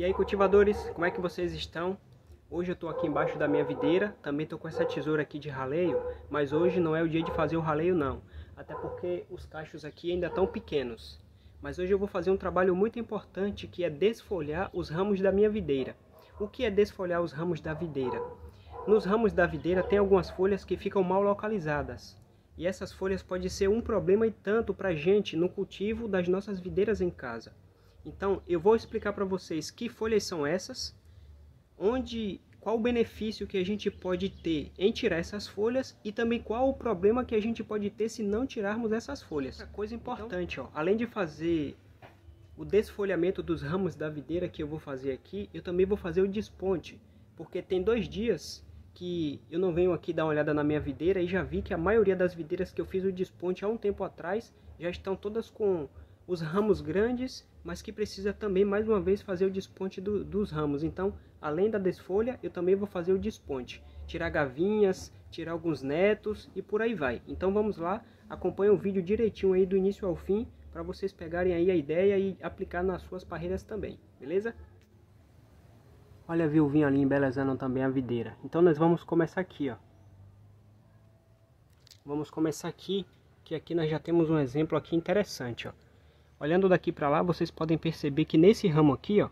E aí cultivadores, como é que vocês estão? Hoje eu estou aqui embaixo da minha videira, também estou com essa tesoura aqui de raleio, mas hoje não é o dia de fazer o raleio não, até porque os cachos aqui ainda estão pequenos. Mas hoje eu vou fazer um trabalho muito importante que é desfolhar os ramos da minha videira. O que é desfolhar os ramos da videira? Nos ramos da videira tem algumas folhas que ficam mal localizadas. E essas folhas podem ser um problema e tanto para a gente no cultivo das nossas videiras em casa. Então eu vou explicar para vocês que folhas são essas, onde, qual o benefício que a gente pode ter em tirar essas folhas e também qual o problema que a gente pode ter se não tirarmos essas folhas. Outra coisa importante, ó, além de fazer o desfolhamento dos ramos da videira que eu vou fazer aqui, eu também vou fazer o desponte, porque tem dois dias que eu não venho aqui dar uma olhada na minha videira e já vi que a maioria das videiras que eu fiz o desponte há um tempo atrás já estão todas com os ramos grandes, mas que precisa também mais uma vez fazer o desponte do, dos ramos. Então, além da desfolha, eu também vou fazer o desponte, tirar gavinhas, tirar alguns netos e por aí vai. Então vamos lá, acompanha o vídeo direitinho aí do início ao fim, para vocês pegarem aí a ideia e aplicar nas suas parreiras também, beleza? Olha a viuvinha ali embelezando também a videira. Então nós vamos começar aqui, ó. Vamos começar aqui, que aqui nós já temos um exemplo aqui interessante, ó. Olhando daqui para lá, vocês podem perceber que nesse ramo aqui, ó,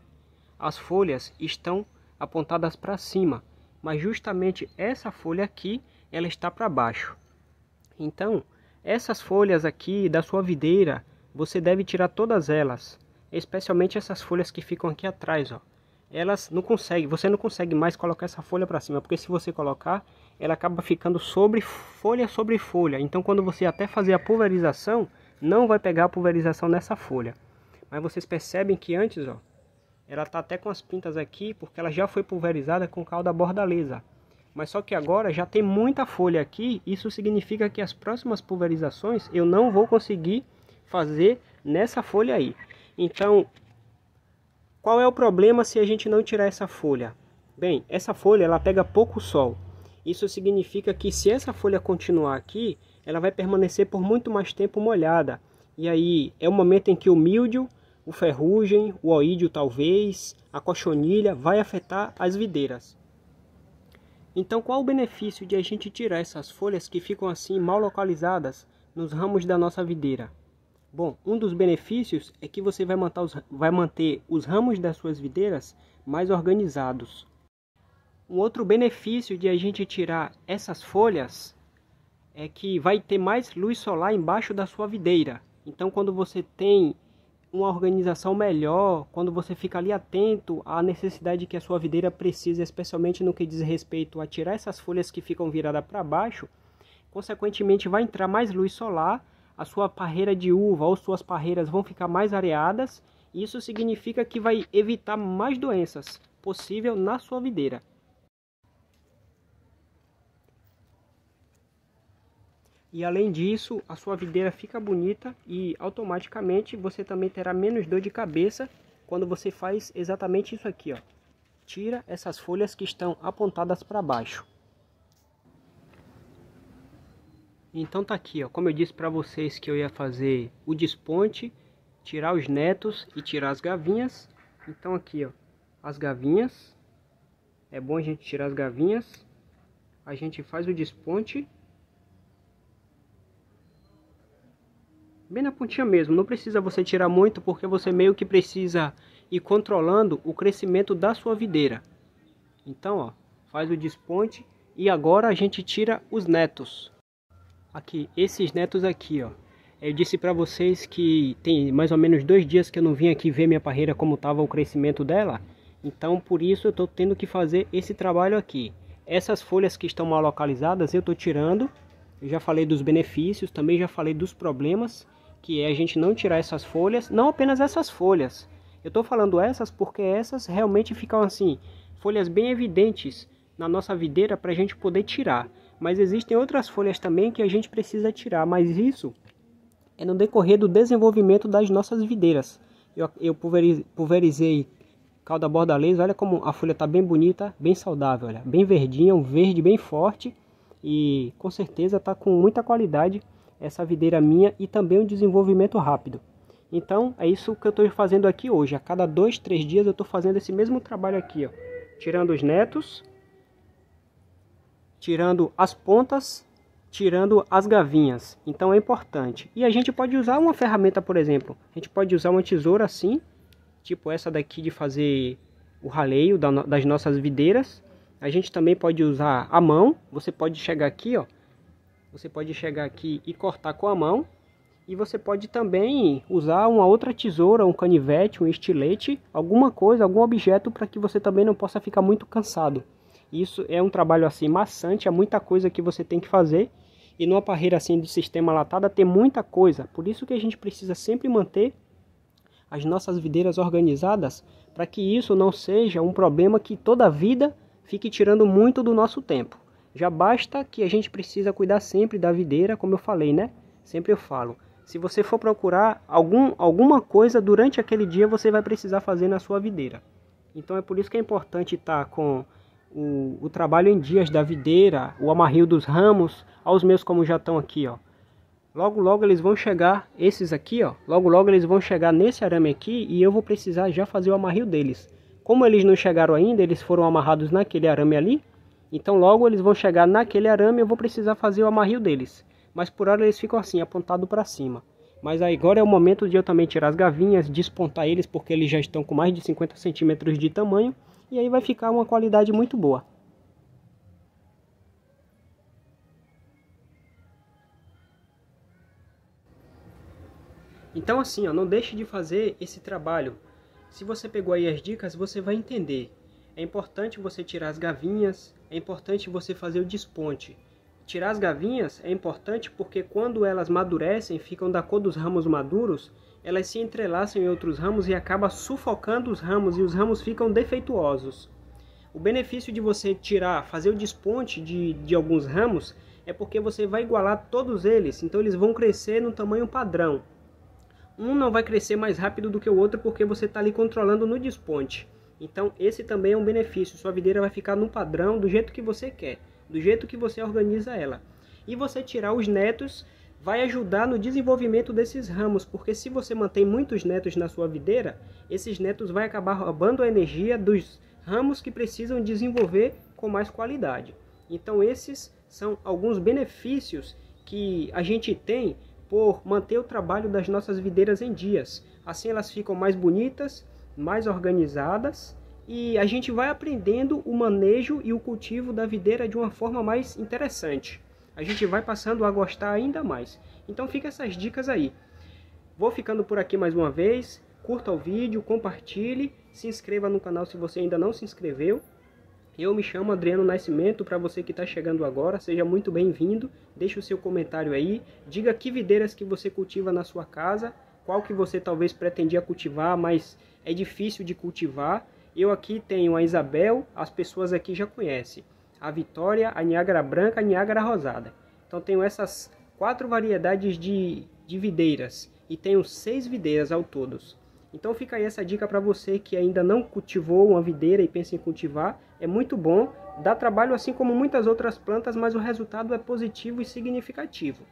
as folhas estão apontadas para cima, mas justamente essa folha aqui, ela está para baixo. Então, essas folhas aqui da sua videira, você deve tirar todas elas, especialmente essas folhas que ficam aqui atrás, ó. Elas não consegue, você não consegue mais colocar essa folha para cima, porque se você colocar, ela acaba ficando sobre folha sobre folha. Então, quando você até fazer a pulverização, não vai pegar a pulverização nessa folha. Mas vocês percebem que antes, ó, ela tá até com as pintas aqui, porque ela já foi pulverizada com calda bordaleza. Mas só que agora já tem muita folha aqui, isso significa que as próximas pulverizações eu não vou conseguir fazer nessa folha aí. Então, qual é o problema se a gente não tirar essa folha? Bem, essa folha ela pega pouco sol. Isso significa que se essa folha continuar aqui, ela vai permanecer por muito mais tempo molhada. E aí é o momento em que o míldio, o ferrugem, o oídio talvez, a cochonilha vai afetar as videiras. Então qual o benefício de a gente tirar essas folhas que ficam assim mal localizadas nos ramos da nossa videira? Bom, um dos benefícios é que você vai manter os, vai manter os ramos das suas videiras mais organizados. Um outro benefício de a gente tirar essas folhas é que vai ter mais luz solar embaixo da sua videira. Então, quando você tem uma organização melhor, quando você fica ali atento à necessidade que a sua videira precisa, especialmente no que diz respeito a tirar essas folhas que ficam viradas para baixo, consequentemente vai entrar mais luz solar, a sua parreira de uva ou suas parreiras vão ficar mais areadas, e isso significa que vai evitar mais doenças possível na sua videira. E além disso, a sua videira fica bonita e automaticamente você também terá menos dor de cabeça quando você faz exatamente isso aqui, ó. Tira essas folhas que estão apontadas para baixo. Então tá aqui, ó, como eu disse para vocês que eu ia fazer o desponte, tirar os netos e tirar as gavinhas. Então aqui, ó, as gavinhas. É bom a gente tirar as gavinhas. A gente faz o desponte bem na pontinha mesmo. Não precisa você tirar muito porque você meio que precisa ir controlando o crescimento da sua videira. Então, ó, faz o desponte e agora a gente tira os netos. Aqui, esses netos aqui, ó. Eu disse para vocês que tem mais ou menos dois dias que eu não vim aqui ver minha parreira como estava o crescimento dela. Então, por isso eu estou tendo que fazer esse trabalho aqui. Essas folhas que estão mal localizadas eu estou tirando. Eu já falei dos benefícios, também já falei dos problemas que é a gente não tirar essas folhas, não apenas essas folhas. Eu estou falando essas porque essas realmente ficam assim, folhas bem evidentes na nossa videira para a gente poder tirar. Mas existem outras folhas também que a gente precisa tirar, mas isso é no decorrer do desenvolvimento das nossas videiras. Eu, eu pulverizei, calda bordaleza, olha como a folha está bem bonita, bem saudável, olha, bem verdinha, um verde bem forte e com certeza está com muita qualidade essa videira minha e também um desenvolvimento rápido. Então é isso que eu estou fazendo aqui hoje. A cada dois, três dias eu estou fazendo esse mesmo trabalho aqui, ó. Tirando os netos, tirando as pontas, tirando as gavinhas. Então é importante. E a gente pode usar uma ferramenta, por exemplo. A gente pode usar uma tesoura assim, tipo essa daqui de fazer o raleio das nossas videiras. A gente também pode usar a mão. Você pode chegar aqui, ó. Você pode chegar aqui e cortar com a mão e você pode também usar uma outra tesoura, um canivete, um estilete, alguma coisa, algum objeto para que você também não possa ficar muito cansado. Isso é um trabalho assim maçante, é muita coisa que você tem que fazer. E numa parreira assim de sistema latada tem muita coisa. Por isso que a gente precisa sempre manter as nossas videiras organizadas para que isso não seja um problema que toda a vida fique tirando muito do nosso tempo. Já basta que a gente precisa cuidar sempre da videira, como eu falei, né? Sempre eu falo se você for procurar algum, alguma coisa durante aquele dia, você vai precisar fazer na sua videira. Então é por isso que é importante estar com o, o trabalho em dias da videira, o amarrio dos ramos, aos meus como já estão aqui, ó. Logo, logo eles vão chegar, esses aqui, ó. Logo, logo eles vão chegar nesse arame aqui e eu vou precisar já fazer o amarrio deles. Como eles não chegaram ainda, eles foram amarrados naquele arame ali. Então logo eles vão chegar naquele arame eu vou precisar fazer o amarrio deles mas por hora eles ficam assim, apontados para cima. Mas agora é o momento de eu também tirar as gavinhas, despontar eles, porque eles já estão com mais de 50 centímetros de tamanho, e aí vai ficar uma qualidade muito boa. Então assim, ó, não deixe de fazer esse trabalho. Se você pegou aí as dicas, você vai entender. É importante você tirar as gavinhas, é importante você fazer o desponte. Tirar as gavinhas é importante porque quando elas madurecem, ficam da cor dos ramos maduros, elas se entrelaçam em outros ramos e acaba sufocando os ramos e os ramos ficam defeituosos. O benefício de você tirar, fazer o desponte de, de alguns ramos é porque você vai igualar todos eles, então eles vão crescer no tamanho padrão. Um não vai crescer mais rápido do que o outro porque você está ali controlando no desponte. Então esse também é um benefício, sua videira vai ficar no padrão do jeito que você quer do jeito que você organiza ela. E você tirar os netos vai ajudar no desenvolvimento desses ramos, porque se você mantém muitos netos na sua videira, esses netos vai acabar roubando a energia dos ramos que precisam desenvolver com mais qualidade. Então esses são alguns benefícios que a gente tem por manter o trabalho das nossas videiras em dias. Assim elas ficam mais bonitas, mais organizadas e a gente vai aprendendo o manejo e o cultivo da videira de uma forma mais interessante. A gente vai passando a gostar ainda mais. Então fica essas dicas aí. Vou ficando por aqui mais uma vez. Curta o vídeo, compartilhe, se inscreva no canal se você ainda não se inscreveu. Eu me chamo Adriano Nascimento, para você que está chegando agora, seja muito bem-vindo. Deixe o seu comentário aí, diga que videiras que você cultiva na sua casa, qual que você talvez pretendia cultivar, mas é difícil de cultivar. Eu aqui tenho a Isabel, as pessoas aqui já conhecem. A Vitória, a Niágara Branca, a Niágara Rosada. Então tenho essas quatro variedades de, de videiras. E tenho seis videiras ao todos. Então fica aí essa dica para você que ainda não cultivou uma videira e pensa em cultivar. É muito bom, dá trabalho assim como muitas outras plantas, mas o resultado é positivo e significativo.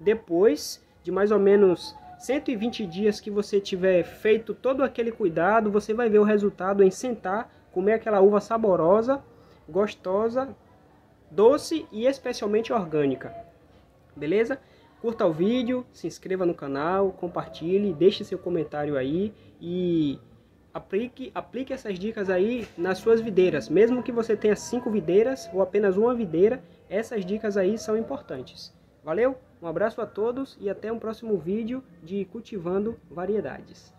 Depois de mais ou menos 120 dias que você tiver feito todo aquele cuidado, você vai ver o resultado em sentar, comer aquela uva saborosa, gostosa, doce e especialmente orgânica. Beleza? Curta o vídeo, se inscreva no canal, compartilhe, deixe seu comentário aí e aplique, aplique essas dicas aí nas suas videiras. Mesmo que você tenha cinco videiras ou apenas uma videira, essas dicas aí são importantes. Valeu? Um abraço a todos e até um próximo vídeo de Cultivando Variedades.